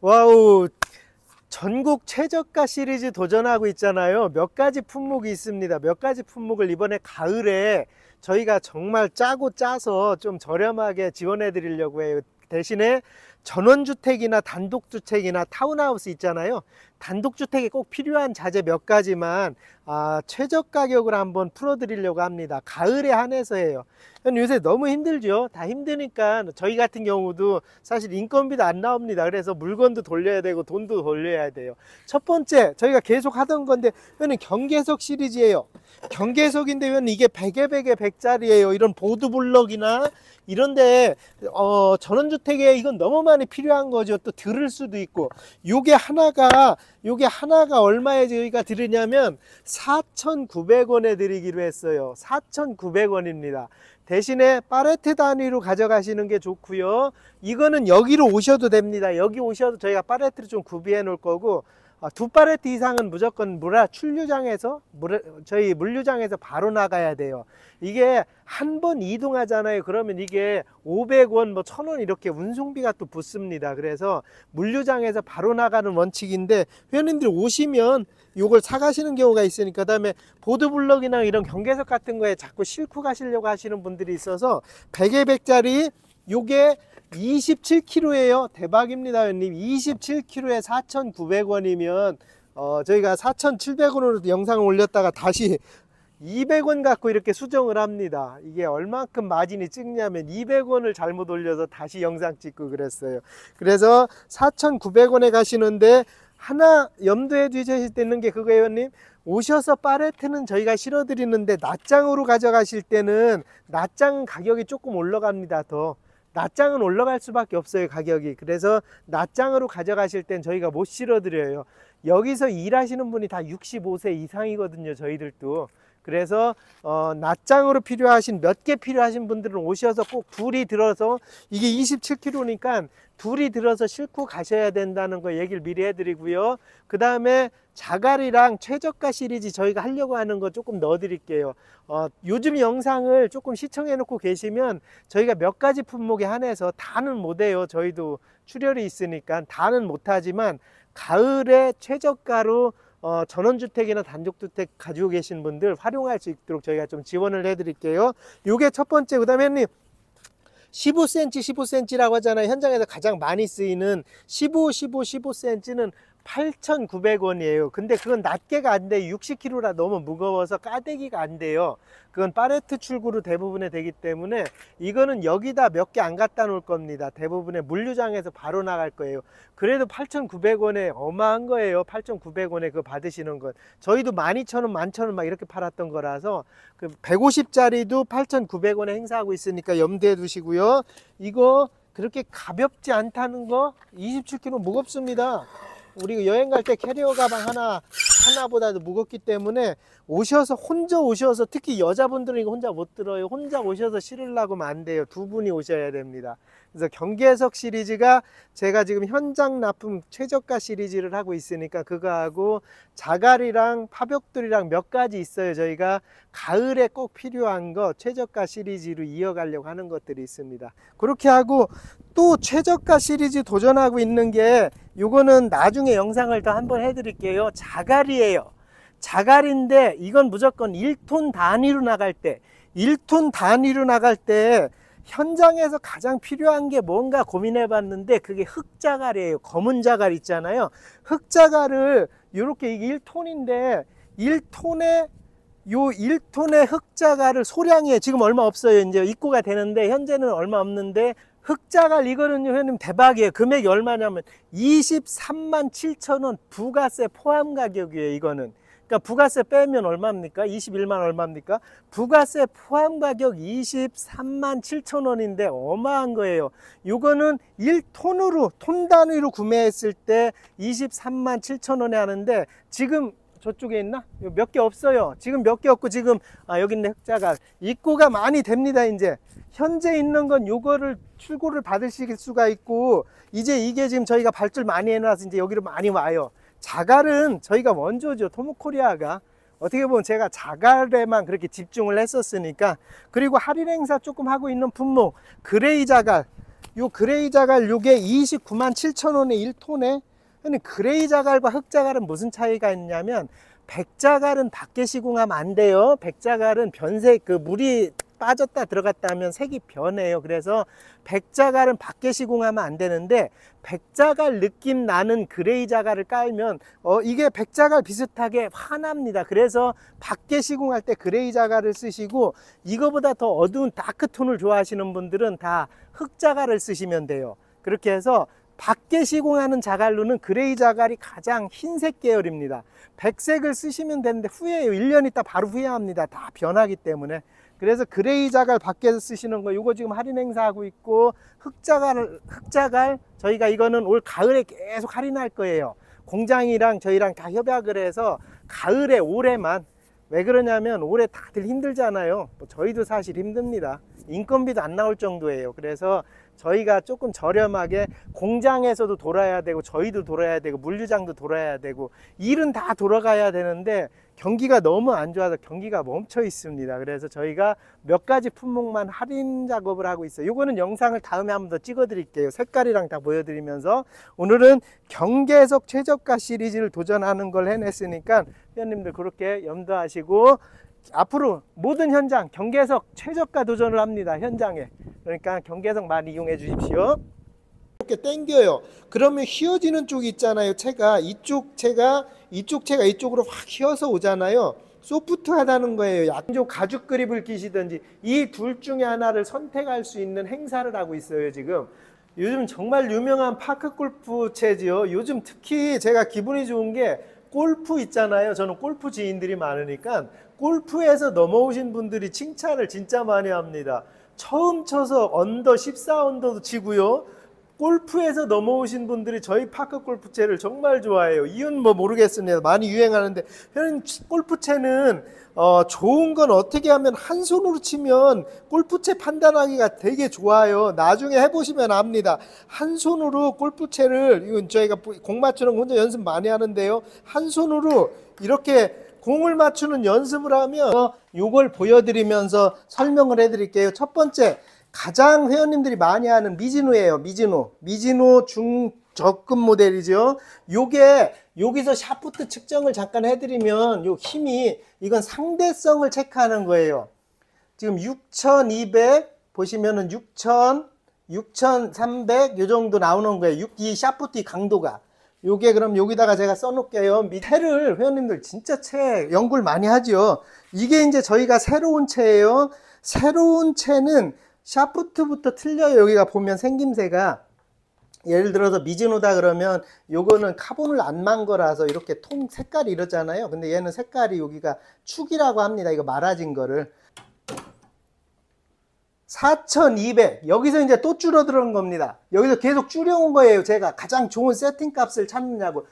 와우. 전국 최저가 시리즈 도전하고 있잖아요. 몇 가지 품목이 있습니다. 몇 가지 품목을 이번에 가을에 저희가 정말 짜고 짜서 좀 저렴하게 지원해 드리려고 해요. 대신에 전원주택이나 단독주택이나 타운하우스 있잖아요. 단독주택에 꼭 필요한 자재 몇 가지만 아, 최저 가격으로 한번 풀어드리려고 합니다. 가을에 한해서예요. 요새 너무 힘들죠? 다 힘드니까 저희 같은 경우도 사실 인건비도 안 나옵니다. 그래서 물건도 돌려야 되고 돈도 돌려야 돼요. 첫 번째 저희가 계속 하던 건데 이거는 경계석 시리즈예요. 경계석인데 이게 100에 100에 100짜리예요. 이런 보드블럭이나 이런데 어, 전원주택에 이건 너무 많이 필요한 거죠. 또 들을 수도 있고 요게 하나가 요게 하나가 얼마에 저희가 드리냐면 4,900원에 드리기로 했어요. 4,900원입니다. 대신에 파레트 단위로 가져가시는 게 좋고요. 이거는 여기로 오셔도 됩니다. 여기 오셔도 저희가 파레트를 좀 구비해 놓을 거고 아, 두 파레트 이상은 무조건 물화 출류장에서 물, 저희 물류장에서 바로 나가야 돼요. 이게 한 번 이동하잖아요. 그러면 이게 500원 뭐 1000원 이렇게 운송비가 또 붙습니다. 그래서 물류장에서 바로 나가는 원칙인데 회원님들 오시면 이걸 사가시는 경우가 있으니까 그다음에 보드블럭이나 이런 경계석 같은 거에 자꾸 싣고 가시려고 하시는 분들이 있어서 100에 100짜리 요게 27kg예요. 대박입니다, 회원님. 27kg에 4,900원이면 어, 저희가 4,700원으로 영상을 올렸다가 다시 200원 갖고 이렇게 수정을 합니다. 이게 얼만큼 마진이 찍냐면 200원을 잘못 올려서 다시 영상 찍고 그랬어요. 그래서 4,900원에 가시는데 하나 염두에 두실 때 있는 게 그거예요, 회원님. 오셔서 파레트는 저희가 실어 드리는데 낱장으로 가져가실 때는 낱장 가격이 조금 올라갑니다. 더. 낱장은 올라갈 수밖에 없어요 가격이. 그래서 낱장으로 가져가실 땐 저희가 못 실어 드려요. 여기서 일하시는 분이 다 65세 이상이거든요 저희들도 그래서 어, 낱장으로 필요하신 몇 개 필요하신 분들은 오셔서 꼭 둘이 들어서 이게 27kg니까 둘이 들어서 싣고 가셔야 된다는 거 얘기를 미리 해드리고요. 그 다음에 자갈이랑 최저가 시리즈 저희가 하려고 하는 거 조금 넣어 드릴게요. 어, 요즘 영상을 조금 시청해 놓고 계시면 저희가 몇 가지 품목에 한해서 다는 못해요. 저희도 출혈이 있으니까 다는 못하지만 가을에 최저가로 어, 전원주택이나 단독주택 가지고 계신 분들 활용할 수 있도록 저희가 좀 지원을 해 드릴게요. 요게 첫 번째 그 다음에 형님 15cm 15cm라고 하잖아요. 현장에서 가장 많이 쓰이는 15 15 15cm는 8,900원이에요. 근데 그건 낱개가 안 돼. 60kg라 너무 무거워서 까대기가 안 돼요. 그건 파레트 출구로 대부분에 되기 때문에 이거는 여기다 몇 개 안 갖다 놓을 겁니다. 대부분의 물류장에서 바로 나갈 거예요. 그래도 8,900원에 어마한 거예요. 8,900원에 그거 받으시는 건. 저희도 12,000원, 11,000원 막 이렇게 팔았던 거라서 그 150짜리도 8,900원에 행사하고 있으니까 염두에 두시고요. 이거 그렇게 가볍지 않다는 거 27kg 무겁습니다. 우리 여행 갈 때 캐리어 가방 하나 하나보다도 무겁기 때문에 오셔서 혼자 오셔서 특히 여자분들은 이거 혼자 못 들어요. 혼자 오셔서 실으려고 하면 안 돼요. 두 분이 오셔야 됩니다. 그래서 경계석 시리즈가 제가 지금 현장 납품 최저가 시리즈를 하고 있으니까 그거하고 자갈이랑 파벽돌이랑 몇 가지 있어요. 저희가 가을에 꼭 필요한 거 최저가 시리즈로 이어가려고 하는 것들이 있습니다. 그렇게 하고 또 최저가 시리즈 도전하고 있는 게 요거는 나중에 영상을 더 한번 해드릴게요. 자갈이에요. 자갈인데 이건 무조건 1톤 단위로 나갈 때 1톤 단위로 나갈 때 현장에서 가장 필요한 게 뭔가 고민해 봤는데 그게 흑자갈이에요. 검은 자갈 있잖아요. 흑자갈을 이렇게 이게 1톤인데 1톤에 요 1톤의 흑자갈을 소량에 지금 얼마 없어요. 이제 입고가 되는데 현재는 얼마 없는데 흑자갈 이거는요 회원님 대박이에요 금액이 얼마냐면 23만 7천 원 부가세 포함 가격이에요 이거는 그러니까 부가세 빼면 얼마입니까? 21만 얼마입니까? 부가세 포함 가격 23만 7천 원인데 어마한 거예요. 이거는 1톤으로 톤 단위로 구매했을 때 23만 7천 원에 하는데 지금 저쪽에 있나? 몇 개 없어요. 지금 몇 개 없고 지금 아 여기 있네 흑자가 입고가 많이 됩니다 이제 현재 있는 건 요거를 출고를 받으실 수가 있고 이제 이게 지금 저희가 발주를 많이 해놔서 이제 여기로 많이 와요. 자갈은 저희가 원조죠. 토모코리아가. 어떻게 보면 제가 자갈에만 그렇게 집중을 했었으니까. 그리고 할인 행사 조금 하고 있는 품목 gray 자갈. 요 gray 자갈 요게 29만 7천 원에 1톤에. 근데 gray 자갈과 흑 자갈은 무슨 차이가 있냐면 백자갈은 밖에 시공하면 안 돼요. 백자갈은 변색 그 물이 빠졌다 들어갔다 하면 색이 변해요. 그래서 백자갈은 밖에 시공하면 안 되는데 백자갈 느낌 나는 gray 자갈을 깔면 어 이게 백자갈 비슷하게 환합니다. 그래서 밖에 시공할 때 gray 자갈을 쓰시고 이거보다 더 어두운 dark 톤을 좋아하시는 분들은 다 흑자갈을 쓰시면 돼요. 그렇게 해서 밖에 시공하는 자갈로는 gray 자갈이 가장 흰색 계열입니다. 백색을 쓰시면 되는데 후회해요. 1년 있다 바로 후회합니다. 다 변하기 때문에. 그래서 gray 자갈 밖에서 쓰시는 거 이거 지금 할인 행사하고 있고 흑자갈 흑자갈 저희가 이거는 올 가을에 계속 할인할 거예요. 공장이랑 저희랑 다 협약을 해서 가을에 올해만 왜 그러냐면 올해 다들 힘들잖아요. 뭐 저희도 사실 힘듭니다. 인건비도 안 나올 정도예요. 그래서 저희가 조금 저렴하게 공장에서도 돌아야 되고 저희도 돌아야 되고 물류장도 돌아야 되고 일은 다 돌아가야 되는데 경기가 너무 안 좋아서 경기가 멈춰 있습니다. 그래서 저희가 몇 가지 품목만 할인 작업을 하고 있어요. 요거는 영상을 다음에 한 번 더 찍어 드릴게요. 색깔이랑 다 보여드리면서 오늘은 경계석 최저가 시리즈를 도전하는 걸 해냈으니까 회원님들 그렇게 염두하시고 앞으로 모든 현장 경계석 최저가 도전을 합니다. 현장에. 그러니까 경계석 많이 이용해 주십시오. 이렇게 당겨요. 그러면 휘어지는 쪽이 있잖아요. 채가 이쪽 채가 이쪽 채가 이쪽으로 확 휘어서 오잖아요. 소프트하다는 거예요. 양쪽 가죽 그립을 끼시든지 이 둘 중에 하나를 선택할 수 있는 행사를 하고 있어요. 지금 요즘 정말 유명한 파크 골프 채지요. 요즘 특히 제가 기분이 좋은 게 골프 있잖아요. 저는 골프 지인들이 많으니까 골프에서 넘어오신 분들이 칭찬을 진짜 많이 합니다. 처음 쳐서 언더 14 언더도 치고요. 골프에서 넘어오신 분들이 저희 파크 골프채를 정말 좋아해요. 이유는 뭐 모르겠습니다. 많이 유행하는데 저는 골프채는 어, 좋은 건 어떻게 하면 한 손으로 치면 골프채 판단하기가 되게 좋아요. 나중에 해보시면 압니다. 한 손으로 골프채를 이건 저희가 공 맞추는 거 혼자 연습 많이 하는데요. 한 손으로 이렇게 공을 맞추는 연습을 하면 이걸 보여드리면서 설명을 해드릴게요. 첫 번째 가장 회원님들이 많이 하는 미즈노예요. 미즈노. 미즈노 중저급 모델이죠. 요게 여기서 샤프트 측정을 잠깐 해드리면 요 힘이 이건 상대성을 체크하는 거예요. 지금 6200 보시면은 6000, 6300 요 정도 나오는 거예요. 육- 이 샤프트 강도가. 요게 그럼 여기다가 제가 써놓을게요. 밑에를 회원님들 진짜 채 연구를 많이 하죠. 이게 이제 저희가 새로운 채예요. 새로운 채는 샤프트부터 틀려요. 여기가 보면 생김새가 예를 들어서 미즈노다 그러면 요거는 카본을 안 만 거라서 이렇게 통 색깔이 이러잖아요. 근데 얘는 색깔이 여기가 축이라고 합니다. 이거 말아진 거를. 4200 여기서 이제 또 줄어드는 겁니다 여기서 계속 줄여온 거예요 제가 가장 좋은 세팅 값을 찾느냐고